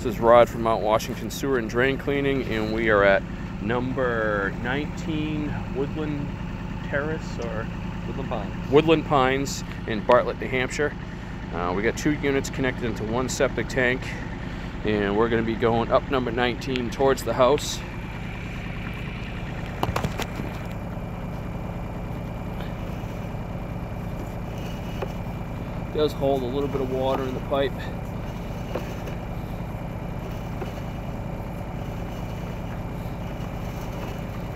This is Rod from Mount Washington Sewer and Drain Cleaning, and we are at number 19 Woodland Terrace or Woodland Pines. Woodland Pines in Bartlett, New Hampshire. Uh, we got two units connected into one septic tank, and we're going to be going up number 19 towards the house. does hold a little bit of water in the pipe.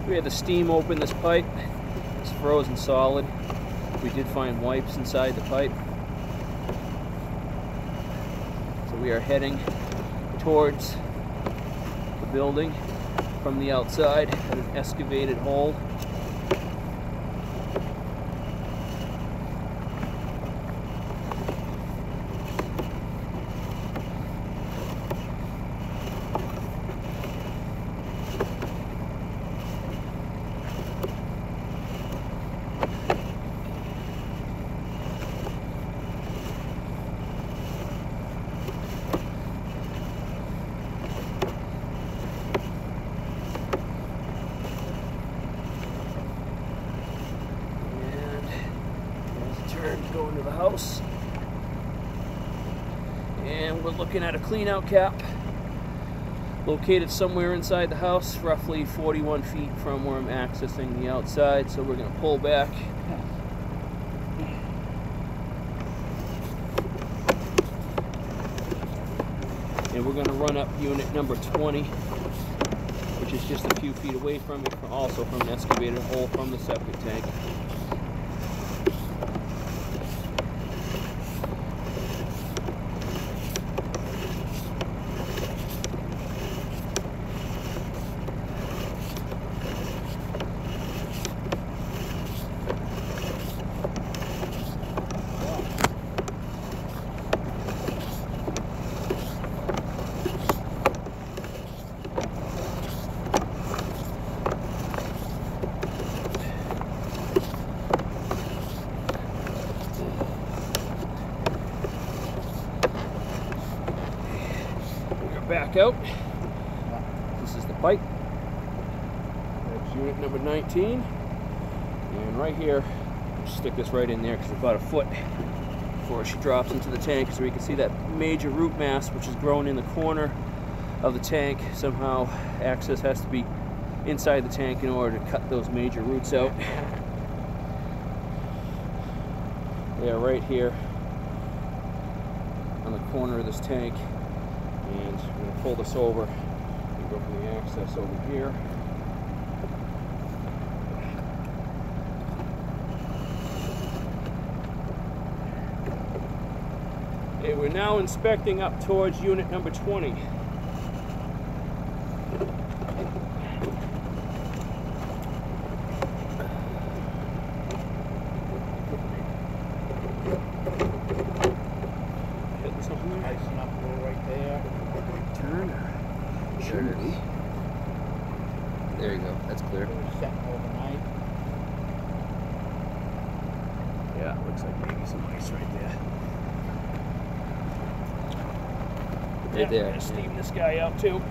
We had the steam open this pipe. It's frozen solid. We did find wipes inside the pipe. So we are heading towards the building from the outside at an excavated hole. And to go into the house. And we're looking at a clean out cap located somewhere inside the house, roughly 41 feet from where I'm accessing the outside. So we're gonna pull back. And we're gonna run up unit number 20, which is just a few feet away from it, also from an excavated hole from the septic tank. Back out. This is the pipe. That's unit number 19. And right here, stick this right in there because it's about a foot before she drops into the tank. So we can see that major root mass which is growing in the corner of the tank. Somehow access has to be inside the tank in order to cut those major roots out. They are right here on the corner of this tank and I'm going to pull this over and go from the access over here. Okay, we're now inspecting up towards unit number 20. Hitting something there? Nice enough hole right there. Turn. There it is. There you go. That's clear. It was setting overnight. Yeah, looks like maybe some ice right there. Right yeah, there. Gonna steam this guy out too.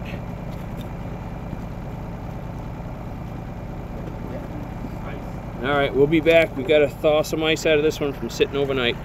All right, we'll be back. We got to thaw some ice out of this one from sitting overnight.